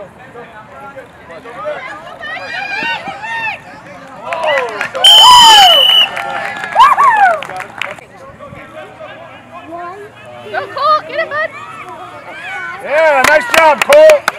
Go, Colt! Get it, bud! Yeah, nice job, Colt.